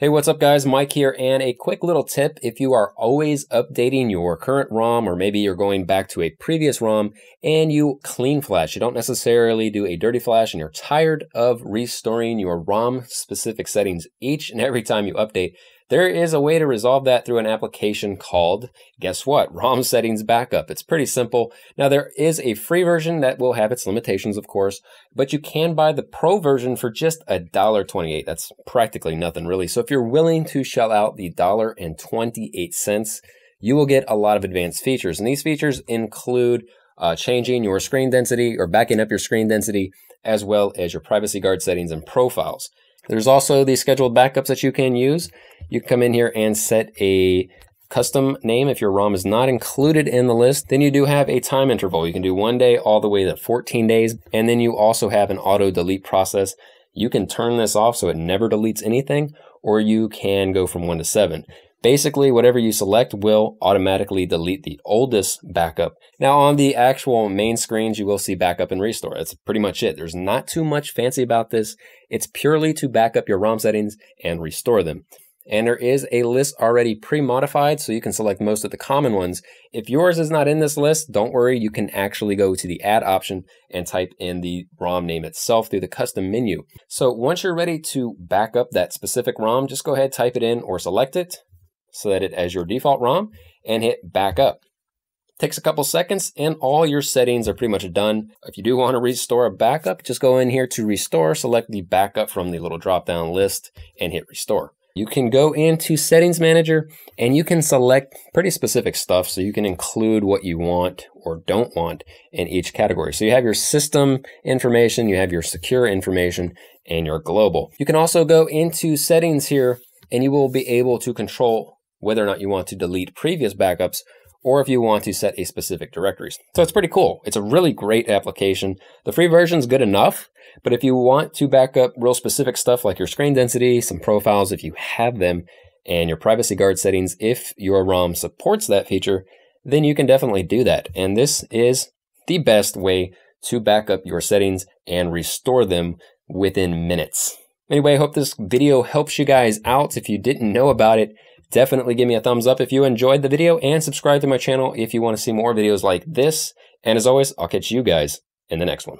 Hey, what's up guys? Mike here and a quick little tip if you are always updating your current ROM or maybe you're going back to a previous ROM and you clean flash. You don't necessarily do a dirty flash and you're tired of restoring your ROM specific settings each and every time you update. There is a way to resolve that through an application called, guess what, ROM Settings Backup. It's pretty simple. Now, there is a free version that will have its limitations, of course, but you can buy the pro version for just $1.28. That's practically nothing, really. So if you're willing to shell out the $1.28, you will get a lot of advanced features. And these features include uh, changing your screen density or backing up your screen density, as well as your privacy guard settings and profiles. There's also the scheduled backups that you can use. You can come in here and set a custom name if your ROM is not included in the list. Then you do have a time interval. You can do one day all the way to 14 days. And then you also have an auto delete process. You can turn this off so it never deletes anything, or you can go from one to seven. Basically, whatever you select will automatically delete the oldest backup. Now, on the actual main screens, you will see backup and restore. That's pretty much it. There's not too much fancy about this. It's purely to back up your ROM settings and restore them. And there is a list already pre-modified, so you can select most of the common ones. If yours is not in this list, don't worry, you can actually go to the add option and type in the ROM name itself through the custom menu. So once you're ready to back up that specific ROM, just go ahead, type it in or select it set it as your default ROM and hit backup. Takes a couple seconds and all your settings are pretty much done. If you do want to restore a backup, just go in here to restore, select the backup from the little drop down list and hit restore. You can go into settings manager and you can select pretty specific stuff. So you can include what you want or don't want in each category. So you have your system information, you have your secure information and your global. You can also go into settings here and you will be able to control whether or not you want to delete previous backups or if you want to set a specific directory. So it's pretty cool. It's a really great application. The free version is good enough, but if you want to back up real specific stuff like your screen density, some profiles if you have them, and your privacy guard settings, if your ROM supports that feature, then you can definitely do that. And this is the best way to back up your settings and restore them within minutes. Anyway, I hope this video helps you guys out. If you didn't know about it, Definitely give me a thumbs up if you enjoyed the video and subscribe to my channel if you want to see more videos like this. And as always, I'll catch you guys in the next one.